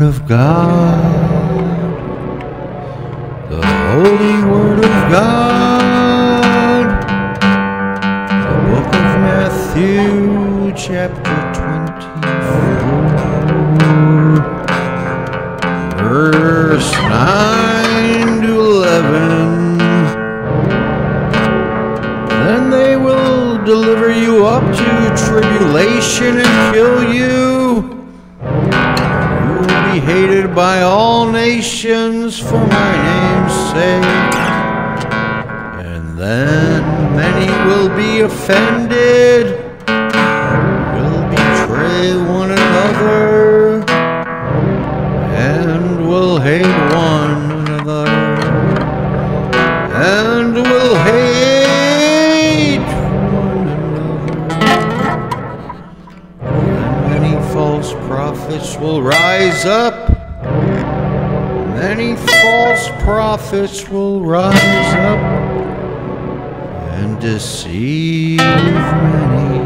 Word of God. The Holy Word of God. The Book of Matthew, chapter 24, verse 9 to 11. Then they will deliver you up to tribulation and kill you. Hated by all nations for my name's sake. And then many will be offended, will betray one another, and will hate one another, and will hate false prophets will rise up. Many false prophets will rise up and deceive many.